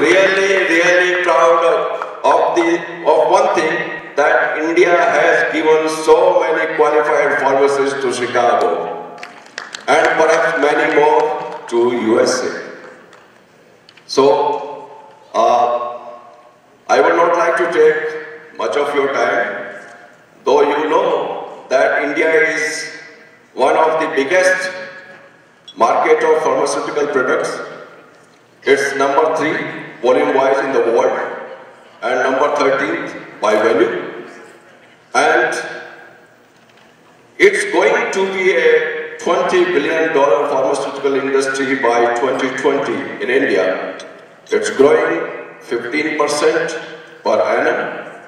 really, really proud of, of, the, of one thing that India has given so many qualified pharmacists to Chicago and perhaps many more to USA. So, uh, I would not like to take much of your time, though you know that India is one of the biggest market of pharmaceutical products. It's number three volume-wise in the world and number 13th by value. And it's going to be a $20 billion pharmaceutical industry by 2020 in India. It's growing 15% per annum.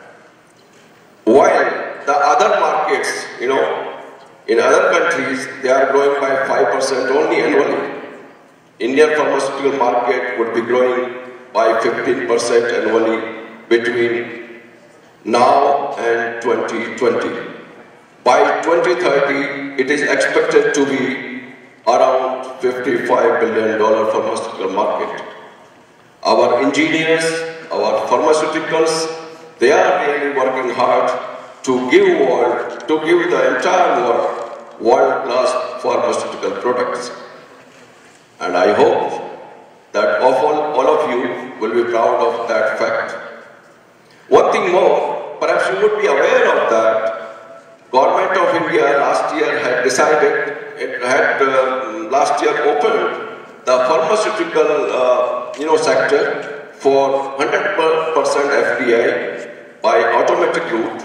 While the other markets, you know, in other countries, they are growing by 5% only annually. Indian pharmaceutical market would be growing by 15% annually between now and 2020. By 2030, it is expected to be around $55 billion pharmaceutical market. Our engineers, our pharmaceuticals, they are really working hard to give world, to give the entire world world-class pharmaceutical products. And I hope that all, all of you will be proud of that fact. One thing more, perhaps you would be aware of that, Government of India last year had decided, it had uh, last year opened the pharmaceutical uh, you know, sector for 100% FDI by automatic route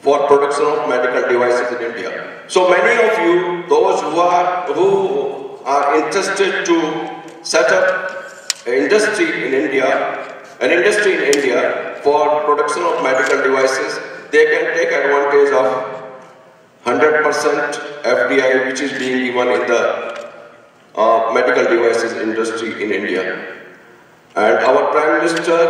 for production of medical devices in India. So many of you, those who are, who are interested to set up industry in India, an industry in India for production of medical devices, they can take advantage of 100% FDI which is being given in the uh, medical devices industry in India. And our Prime Minister,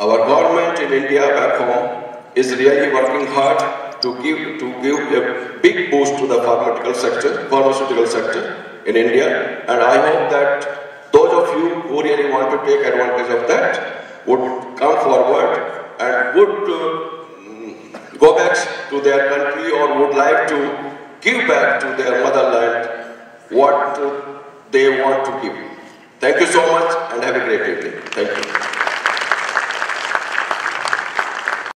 our government in India back home is really working hard to give to give a big boost to the pharmaceutical sector, pharmaceutical sector in India. And I hope that those of you who really want take advantage of that would come forward and would uh, go back to their country or would like to give back to their motherland what they want to give. Thank you so much and have a great evening. Thank you.